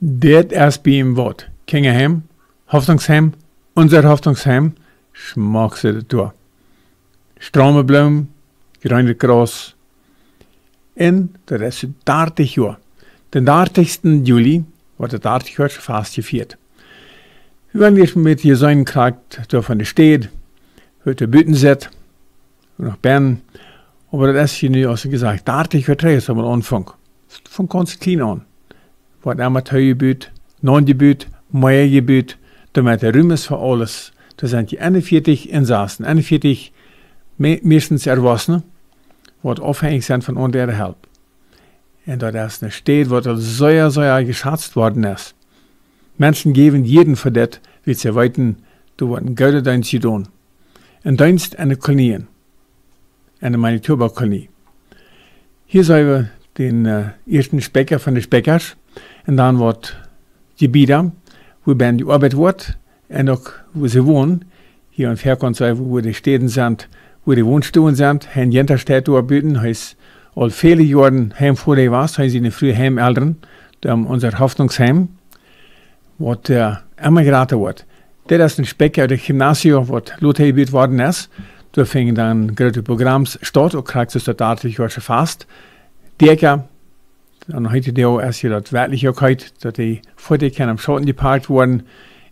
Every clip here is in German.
Det ihm Wort. Kingerheim, Hoffnungsheim, unser Hoffnungsheim, schmack sie durch. Strome Blumen, gereinigt Gras. En dat is 30 jaar. Den 30. Juli wordt het 30 jaar fast gevierd. Wir waren jetzt mit hier sein gekriegt, da von der Stadt, heute Büten set, nach Bern. Aber das ist nicht also gesagt, 30 Jahre drei ist aber Anfang. Von ganz klein an. Wordt Amateurgebiet, Non-Gebiet, Meiergebiet, damit der Rühm ist für alles. Da sind die 41 Insassen, 41 meistens Erwachsene, die abhängig sind von unserer Hilfe. Und da ist eine Stadt, wo das sehr, sehr geschätzt worden ist. Menschen geben jeden für das, wie sie weiten, du einen guten Dienst tun. Ein Dienst eine Kolonie, eine Manitoba-Kolonie. Hier sehen wir den äh, ersten Specker von den Speckers. Und dann wird Gebiete, wo ben die Arbeit wird, und auch wo sie wohnen. Hier in Verkons, wo die Städten sind, wo die Wohnstuben sind, haben jeder Stadt arbeiten, heißt, al viele Jahre heim vor die was, haben sie eine frühe Heimeltern, um unser Hoffnungsheim, was äh, immer geraten wird. Das ist ein Speck aus dem Gymnasium, was losgebildet worden ist. Da fingen dann große Programms statt und kriegst du das 30 Jahre fast. Dann heute der erst hier das Wertlichkeit, dass die Vorteile am Schotten geparkt wurden.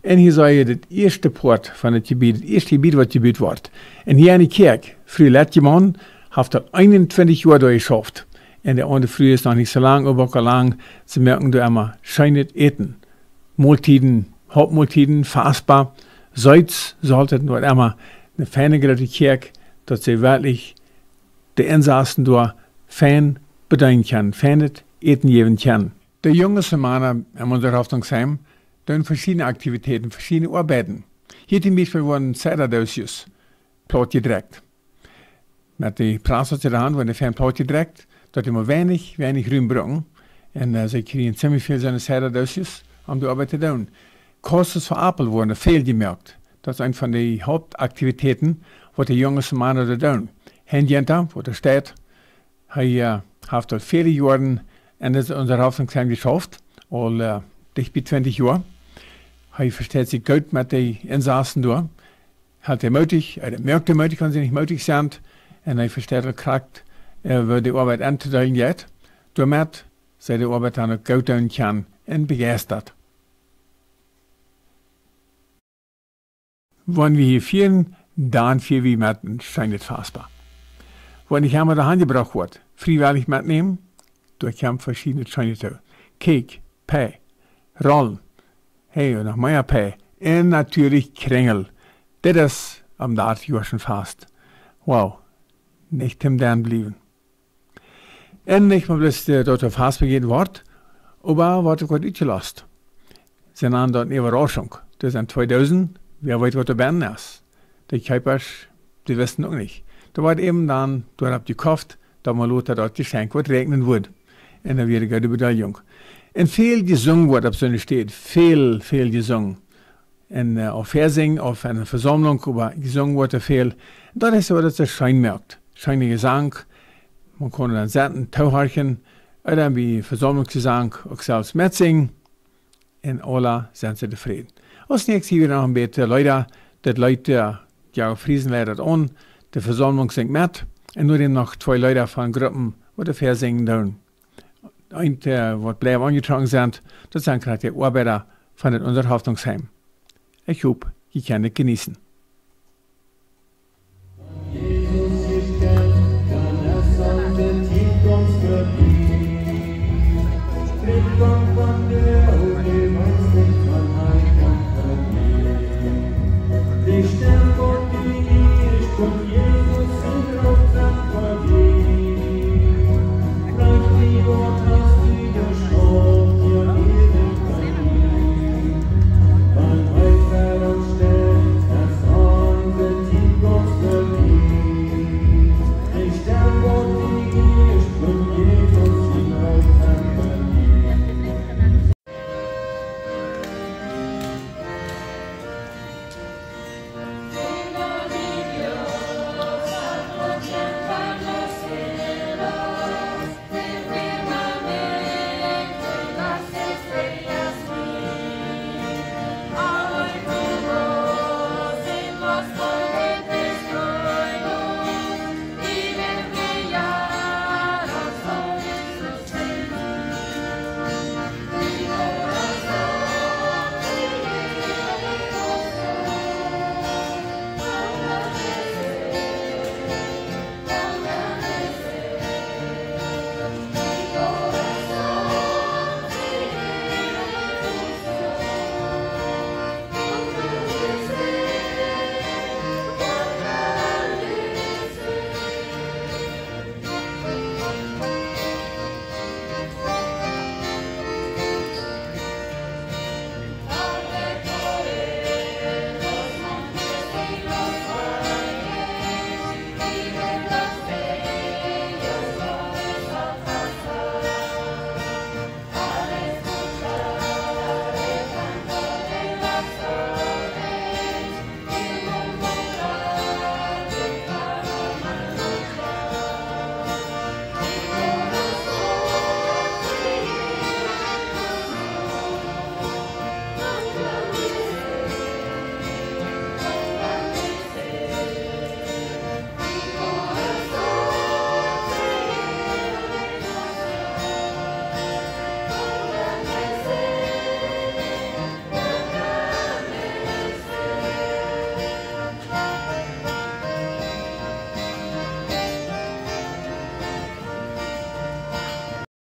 Und hier sei das erste Port von dem Gebiet, das erste Gebiet, was gebiet wird. Und hier eine Kirche, früher letztes Mann, hat das 21 Jahre durchgeschafft. Und der andere früher ist noch nicht so lang, aber auch lang. Sie merken da immer, scheinet eten. Måltiden, Hauptmåltiden, fassbar. Salz sollte nur immer eine feine große Kirche, dass sie wirklich die Insassen da fein bedienen können, fein geben können. Die junge Semana in unser Hoffnungsheim tun verschiedene Aktivitäten, verschiedene Arbeiten. Hier zum Beispiel wurden Zeiterdausius plot gedreckt. Mit den Prassers in der Hand wurden fein plot gedreckt, dort immer wenig, wenig Ruhm brauchen. Und äh, sie kriegen ziemlich viel seine Zeiterdausius, um die Arbeit zu tun. Kosten für Apple wurden fehlgemerkt. Das ist eine von den Hauptaktivitäten, was die jungen Männer da tun. Händjenter, wo der steht, hat äh, hat dort viele Jahre und das ist unser Hoffnungsheim geschafft, all äh, dicht bei 20 Jahre. Hat versteht sich gut mit den Insassen da. Hat er möglich, er merkt er möglich, kann sie nicht möglich sein. Und er versteht er kriegt, er wird die Arbeit anzuteilen jetzt. Damit sei die Arbeit dann gut tun kann und begeistert. Wenn wir hier führen, dann für wir mit scheint fassbar. Wenn ich einmal der Hand gebracht wird, freiwillig mitnehmen, durch haben verschiedene Scheine. Cake, Pä, Rollen, hey, und noch mehr Pä, und natürlich Kringel. Das ist am Dart schon fast. Wow, nicht im dann blieben. Endlich mal bis der auf Haas begehen wird, aber wurde gut uitgelost. Sie haben dort eine Überraschung. Das sind 2000, wer weiß, was da werden ist. Die Kuipers, die wissen noch nicht. Da war eben dann, dort habt ihr gekauft, da mal Lothar dort geschenkt wird, regnen wird. Und dann wird die Medaillung. Und viel gesungen wird, ob so eine steht. Viel, viel gesungen. Und äh, auf Fersing, auf einer Versammlung, aber gesungen wurde viel. Dann ist dass das Schein merkt. Scheine Gesang, man kann dann senden, Tauharchen, oder wie Versammlungsgesang, auch selbst mitsingen. Und alle sind sie zufrieden. Als nächstes hier noch ein bisschen Leute, das Leute, ja, Friesen leidet an, die Versammlung singt mit, und nur noch zwei Leute von Gruppen, die dafür singen tun. Ein, der, was bleiben angetragen sind, das sind gerade die Arbeiter von unserem Haftungsheim. Ich hoffe, ihr könnt genießen.